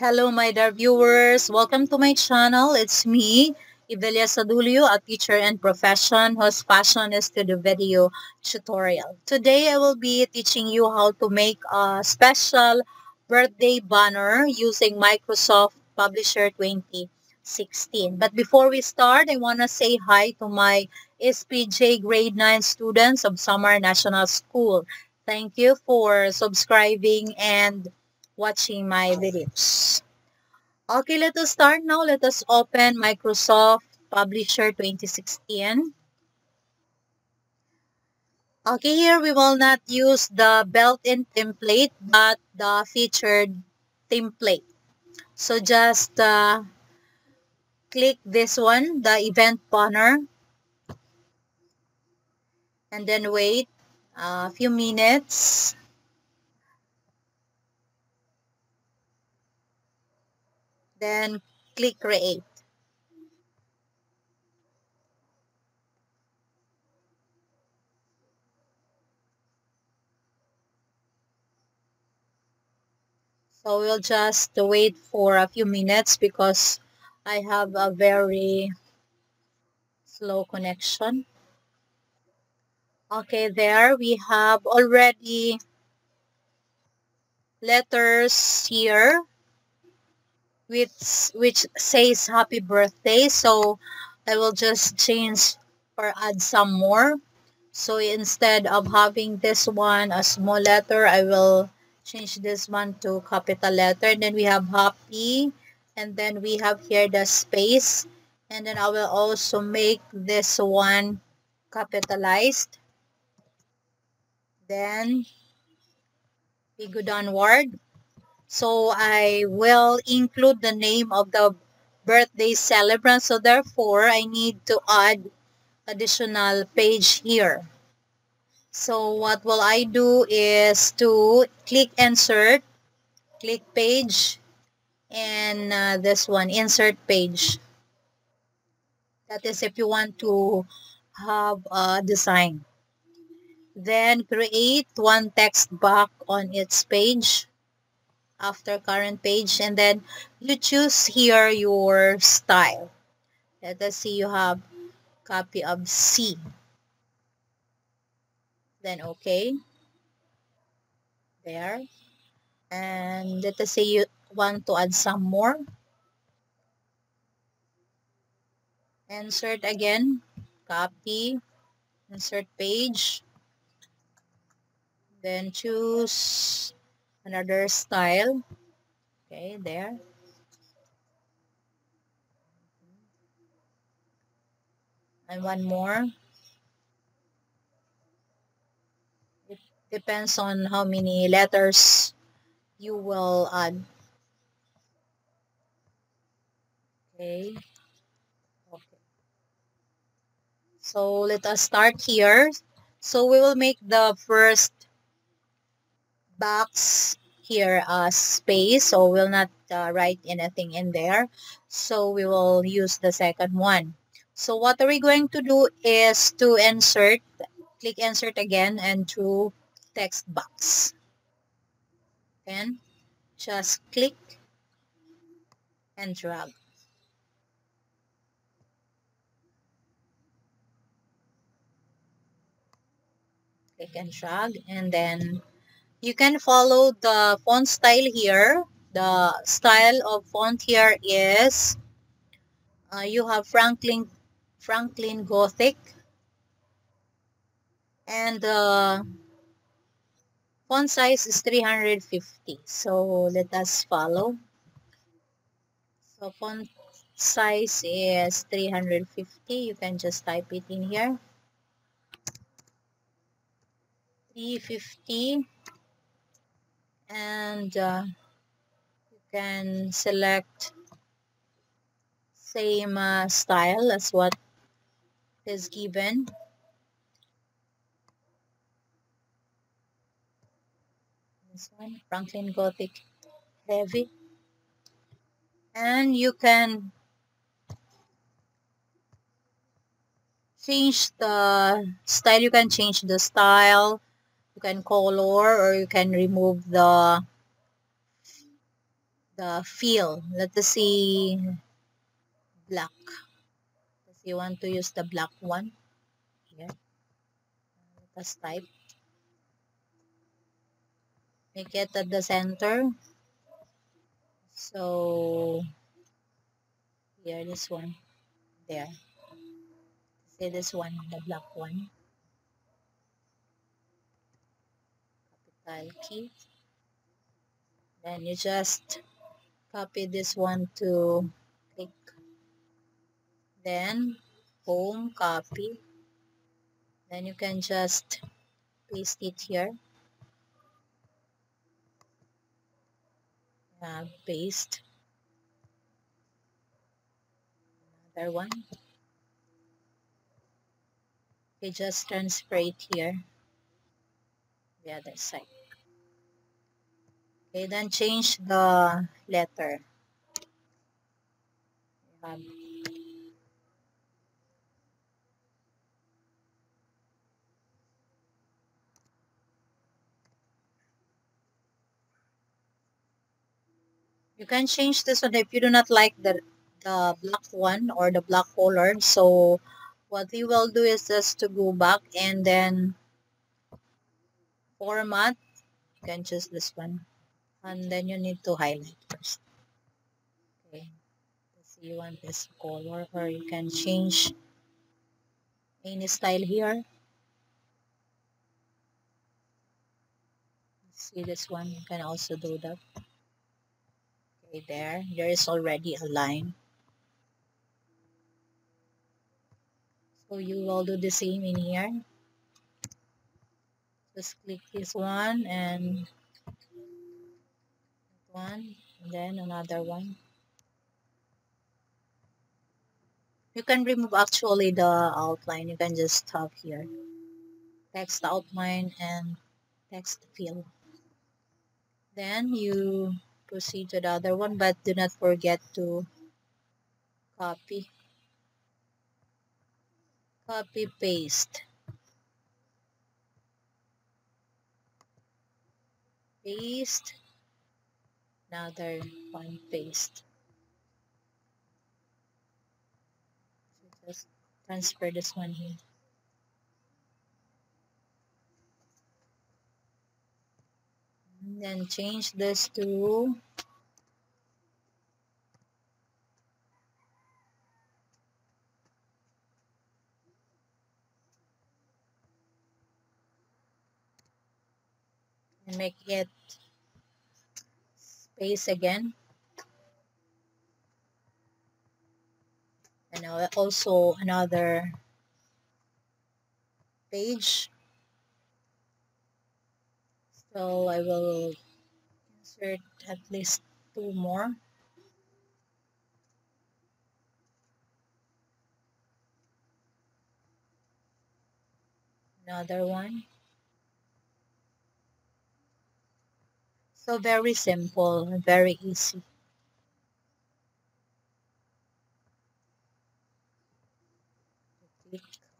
Hello, my dear viewers. Welcome to my channel. It's me, Evelia Sadullo, a teacher in profession whose passion is to do video tutorial. Today, I will be teaching you how to make a special birthday banner using Microsoft Publisher 2016. But before we start, I want to say hi to my SPJ grade 9 students of Samar National School. Thank you for subscribing and watching my videos. Okay, let us start now. Let us open Microsoft Publisher 2016. Okay, here we will not use the built-in template, but the featured template. So just uh, click this one, the event banner, and then wait a few minutes. Then click create. So we'll just wait for a few minutes because I have a very slow connection. Okay, there we have already letters here which which says happy birthday. So I will just change or add some more. So instead of having this one a small letter I will change this one to capital letter. And then we have happy and then we have here the space. And then I will also make this one capitalized. Then we go downward so I will include the name of the birthday celebrant. So therefore, I need to add additional page here. So what will I do is to click insert, click page, and uh, this one, insert page. That is if you want to have a design. Then create one text box on its page after current page and then you choose here your style. Let us see you have copy of C. Then okay. There. And let us say you want to add some more. Insert again. Copy. Insert page. Then choose another style. Okay there. And one more. It depends on how many letters you will add. Okay. Okay. So let us start here. So we will make the first box here a space so we'll not uh, write anything in there. So we will use the second one. So what are we going to do is to insert click insert again and to text box. And just click and drag. Click and drag and then you can follow the font style here. The style of font here is uh, you have Franklin Franklin Gothic and the font size is 350. So let us follow. So font size is 350. You can just type it in here. 350 and uh, you can select same uh, style as what is given. This one Franklin Gothic heavy. And you can change the style you can change the style you can color or you can remove the the fill. Let us see black. If you want to use the black one, here, let us type. Make it at the center. So, here, this one, there. See this one, the black one. Key. Then you just copy this one to click. Then home copy. Then you can just paste it here. Uh, paste. Another one. Okay just transfer it here. The other side Okay, then change the letter. Um, you can change this one if you do not like the, the black one or the black color. So what we will do is just to go back and then format. You can choose this one and then you need to highlight first. Okay. So you want this color or you can change any style here. See this one you can also do that. Okay there. There is already a line. So you will do the same in here. Just click this one and one and then another one. You can remove actually the outline. You can just have here. Text outline and text fill. Then you proceed to the other one but do not forget to copy. Copy paste. Paste another one paste. So just transfer this one here. And then change this to make it space again. And also another page. So I will insert at least two more. Another one. So very simple, very easy.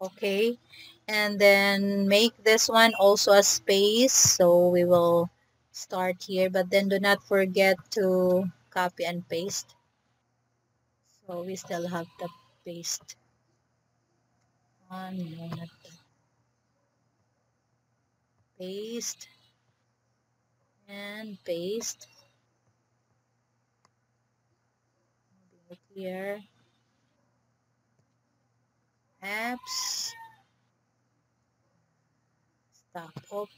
Okay, and then make this one also a space. So we will start here, but then do not forget to copy and paste. So we still have the paste. No, not. Paste and paste here apps. Stop up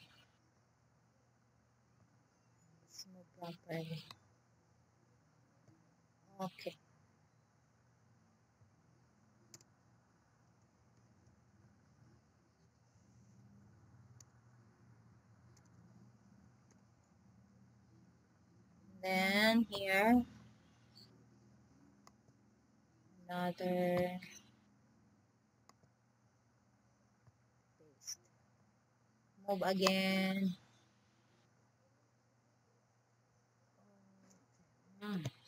properly okay then here another move again. Hmm.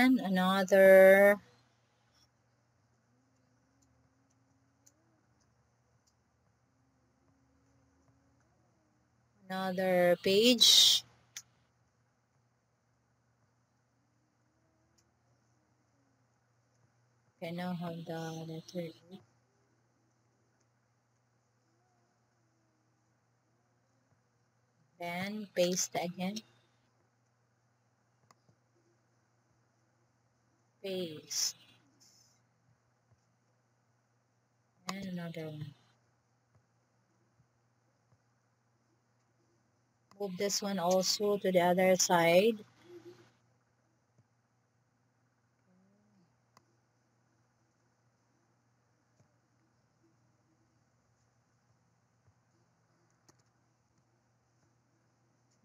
And another another page. Okay now have the letter then paste again paste and another one move this one also to the other side.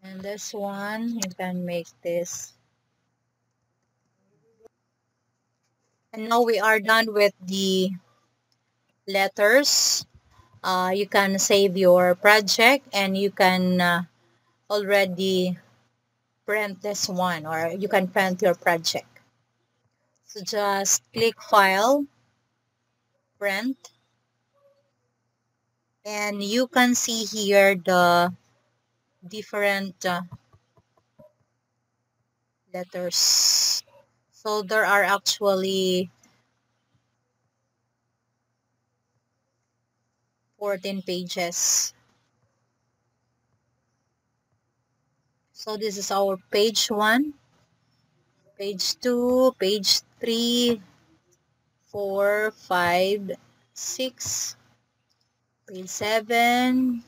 And this one you can make this and now we are done with the letters. Uh, you can save your project and you can uh, already print this one or you can print your project. So just click file print and you can see here the different uh, letters so there are actually 14 pages. So this is our page 1 page 2 page 3 4 5 6 page 7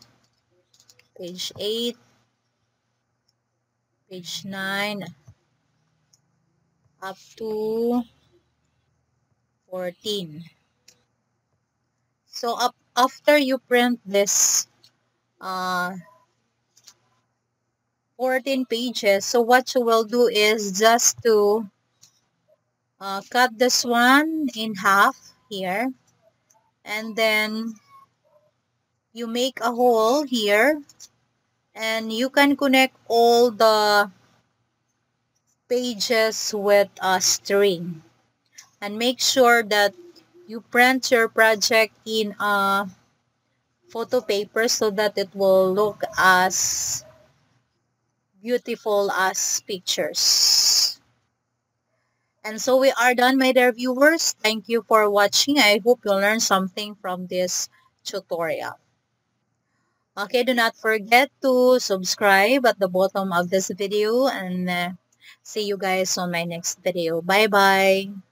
page 8 page 9 up to 14 so up after you print this uh, 14 pages so what you will do is just to uh, cut this one in half here. And then you make a hole here. And you can connect all the pages with a string and make sure that you print your project in a photo paper so that it will look as beautiful as pictures. And so we are done, my dear viewers. Thank you for watching. I hope you learned something from this tutorial. Okay, do not forget to subscribe at the bottom of this video and uh, see you guys on my next video. Bye-bye.